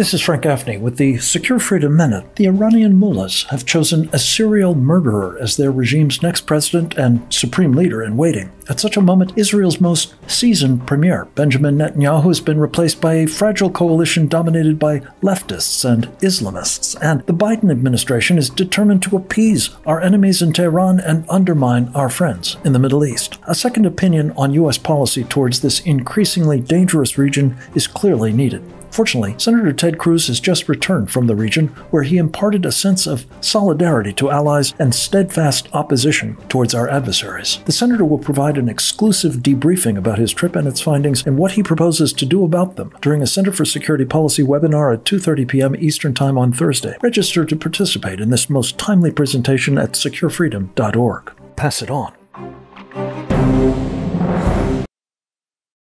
This is Frank Gaffney with the Secure Freedom Minute. The Iranian mullahs have chosen a serial murderer as their regime's next president and supreme leader in waiting. At such a moment, Israel's most seasoned premier, Benjamin Netanyahu, has been replaced by a fragile coalition dominated by leftists and Islamists, and the Biden administration is determined to appease our enemies in Tehran and undermine our friends in the Middle East. A second opinion on U.S. policy towards this increasingly dangerous region is clearly needed. Fortunately, Senator Ted Cruz has just returned from the region where he imparted a sense of solidarity to allies and steadfast opposition towards our adversaries. The senator will provide an exclusive debriefing about his trip and its findings and what he proposes to do about them during a Center for Security Policy webinar at 2:30 p.m. Eastern Time on Thursday. Register to participate in this most timely presentation at securefreedom.org. Pass it on.